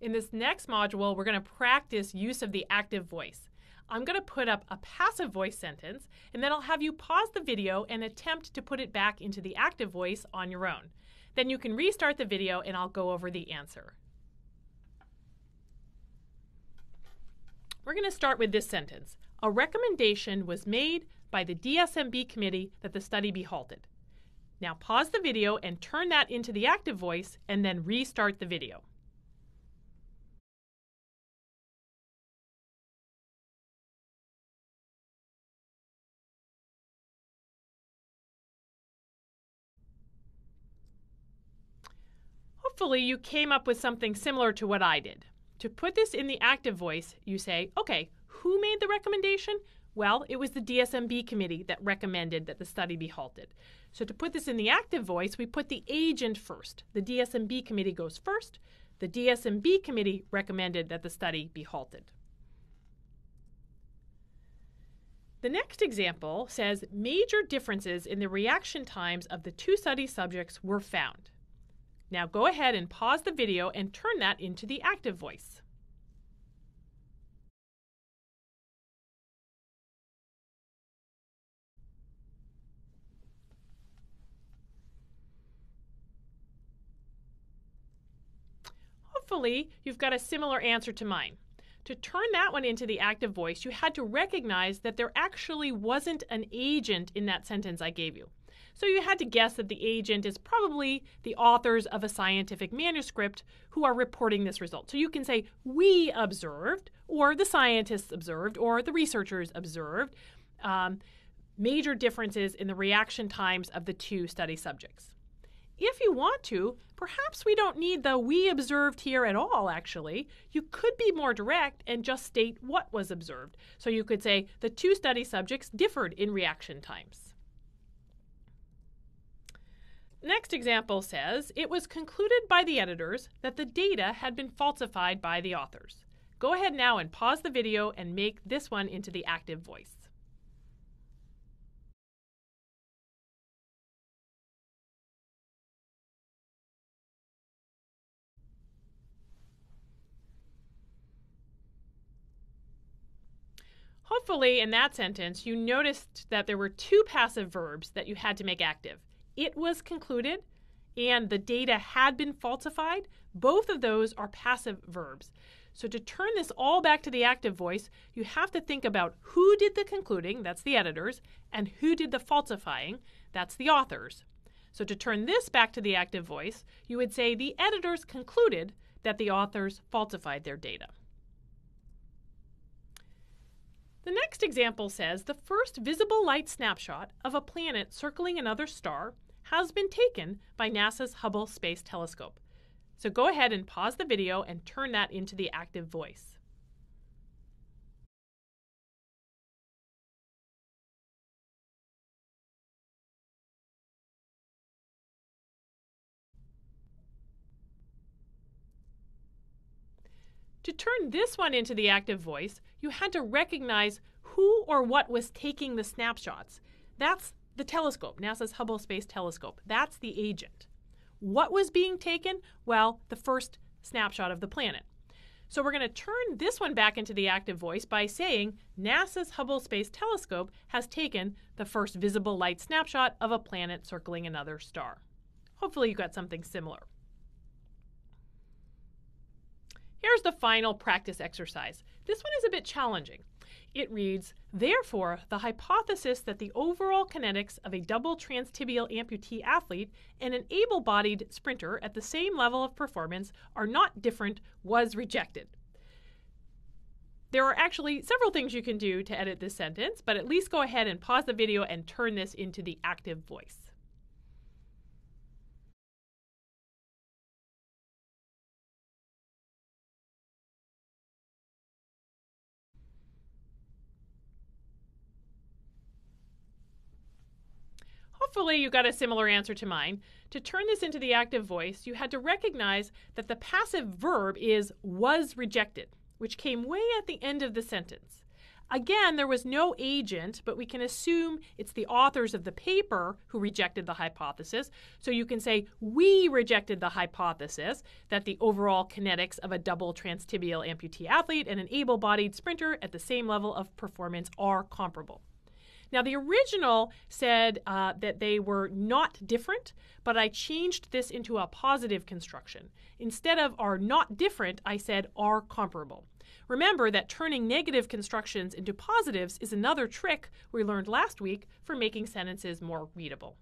In this next module, we're going to practice use of the active voice. I'm going to put up a passive voice sentence, and then I'll have you pause the video and attempt to put it back into the active voice on your own. Then you can restart the video and I'll go over the answer. We're going to start with this sentence. A recommendation was made by the DSMB committee that the study be halted. Now pause the video and turn that into the active voice and then restart the video. Hopefully you came up with something similar to what I did. To put this in the active voice, you say, okay, who made the recommendation? Well, it was the DSMB committee that recommended that the study be halted. So to put this in the active voice, we put the agent first. The DSMB committee goes first. The DSMB committee recommended that the study be halted. The next example says major differences in the reaction times of the two study subjects were found. Now go ahead and pause the video and turn that into the active voice. Hopefully, you've got a similar answer to mine. To turn that one into the active voice, you had to recognize that there actually wasn't an agent in that sentence I gave you. So you had to guess that the agent is probably the authors of a scientific manuscript who are reporting this result. So you can say, we observed, or the scientists observed, or the researchers observed um, major differences in the reaction times of the two study subjects. If you want to, perhaps we don't need the we observed here at all, actually. You could be more direct and just state what was observed. So you could say the two study subjects differed in reaction times. Next example says it was concluded by the editors that the data had been falsified by the authors. Go ahead now and pause the video and make this one into the active voice. Hopefully, in that sentence, you noticed that there were two passive verbs that you had to make active it was concluded and the data had been falsified, both of those are passive verbs. So to turn this all back to the active voice, you have to think about who did the concluding, that's the editors, and who did the falsifying, that's the authors. So to turn this back to the active voice, you would say the editors concluded that the authors falsified their data. The next example says the first visible light snapshot of a planet circling another star has been taken by NASA's Hubble Space Telescope. So go ahead and pause the video and turn that into the active voice. To turn this one into the active voice, you had to recognize who or what was taking the snapshots. That's the telescope, NASA's Hubble Space Telescope. That's the agent. What was being taken? Well, the first snapshot of the planet. So we're going to turn this one back into the active voice by saying NASA's Hubble Space Telescope has taken the first visible light snapshot of a planet circling another star. Hopefully you got something similar. Here's the final practice exercise. This one is a bit challenging. It reads, Therefore, the hypothesis that the overall kinetics of a double transtibial amputee athlete and an able bodied sprinter at the same level of performance are not different was rejected. There are actually several things you can do to edit this sentence, but at least go ahead and pause the video and turn this into the active voice. Hopefully, you got a similar answer to mine. To turn this into the active voice, you had to recognize that the passive verb is was rejected, which came way at the end of the sentence. Again, there was no agent, but we can assume it's the authors of the paper who rejected the hypothesis. So you can say, We rejected the hypothesis that the overall kinetics of a double transtibial amputee athlete and an able bodied sprinter at the same level of performance are comparable. Now, the original said uh, that they were not different, but I changed this into a positive construction. Instead of are not different, I said are comparable. Remember that turning negative constructions into positives is another trick we learned last week for making sentences more readable.